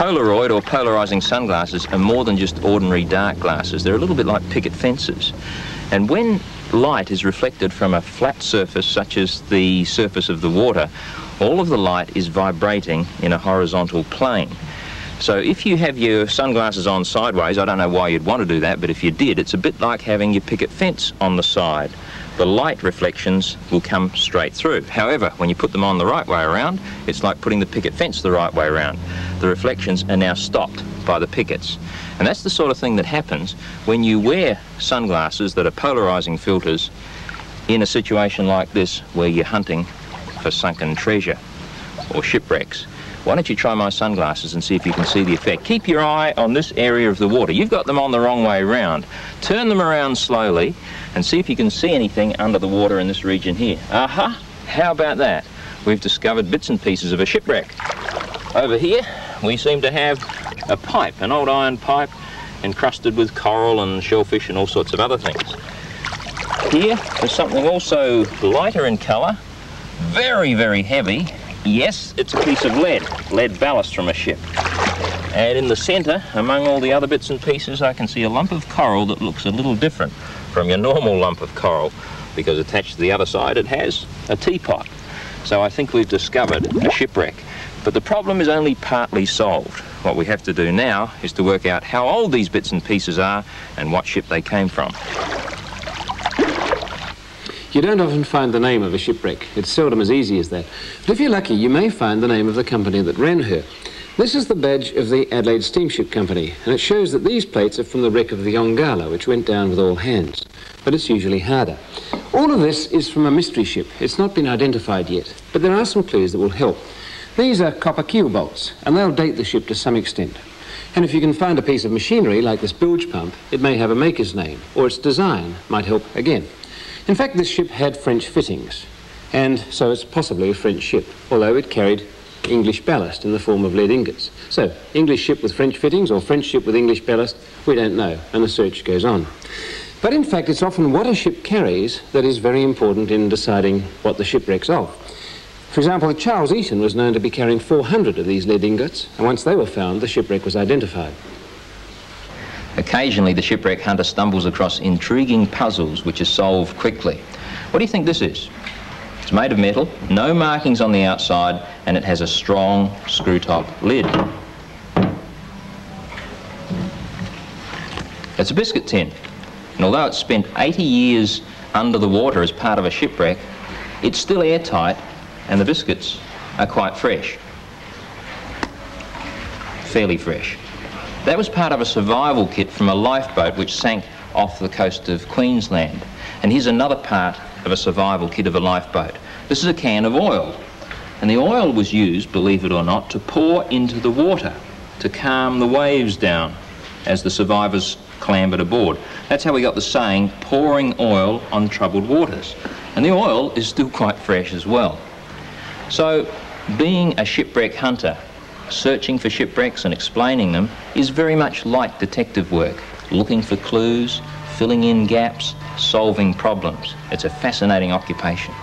Polaroid or polarizing sunglasses are more than just ordinary dark glasses. They're a little bit like picket fences. And when light is reflected from a flat surface, such as the surface of the water, all of the light is vibrating in a horizontal plane. So if you have your sunglasses on sideways, I don't know why you'd want to do that, but if you did, it's a bit like having your picket fence on the side. The light reflections will come straight through. However, when you put them on the right way around, it's like putting the picket fence the right way around. The reflections are now stopped by the pickets. And that's the sort of thing that happens when you wear sunglasses that are polarizing filters in a situation like this where you're hunting for sunken treasure or shipwrecks. Why don't you try my sunglasses and see if you can see the effect. Keep your eye on this area of the water. You've got them on the wrong way around. Turn them around slowly and see if you can see anything under the water in this region here. Aha! Uh -huh. How about that? We've discovered bits and pieces of a shipwreck. Over here, we seem to have a pipe, an old iron pipe encrusted with coral and shellfish and all sorts of other things. Here, there's something also lighter in colour, very, very heavy, Yes, it's a piece of lead, lead ballast from a ship. And in the centre, among all the other bits and pieces, I can see a lump of coral that looks a little different from your normal lump of coral because attached to the other side it has a teapot. So I think we've discovered a shipwreck. But the problem is only partly solved. What we have to do now is to work out how old these bits and pieces are and what ship they came from. You don't often find the name of a shipwreck. It's seldom as easy as that. But if you're lucky, you may find the name of the company that ran her. This is the badge of the Adelaide Steamship Company, and it shows that these plates are from the wreck of the Yongala, which went down with all hands. But it's usually harder. All of this is from a mystery ship. It's not been identified yet, but there are some clues that will help. These are copper keel bolts, and they'll date the ship to some extent. And if you can find a piece of machinery like this bilge pump, it may have a maker's name, or its design might help again. In fact, this ship had French fittings, and so it's possibly a French ship, although it carried English ballast in the form of lead ingots. So, English ship with French fittings or French ship with English ballast, we don't know, and the search goes on. But in fact, it's often what a ship carries that is very important in deciding what the shipwreck's of. For example, the Charles Eaton was known to be carrying 400 of these lead ingots, and once they were found, the shipwreck was identified. Occasionally, the shipwreck hunter stumbles across intriguing puzzles which are solved quickly. What do you think this is? It's made of metal, no markings on the outside, and it has a strong screw-top lid. It's a biscuit tin, and although it's spent 80 years under the water as part of a shipwreck, it's still airtight, and the biscuits are quite fresh. Fairly fresh. That was part of a survival kit from a lifeboat which sank off the coast of Queensland. And here's another part of a survival kit of a lifeboat. This is a can of oil. And the oil was used, believe it or not, to pour into the water to calm the waves down as the survivors clambered aboard. That's how we got the saying, pouring oil on troubled waters. And the oil is still quite fresh as well. So, being a shipwreck hunter searching for shipwrecks and explaining them is very much like detective work, looking for clues, filling in gaps, solving problems. It's a fascinating occupation.